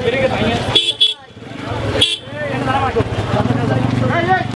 Amerika tanya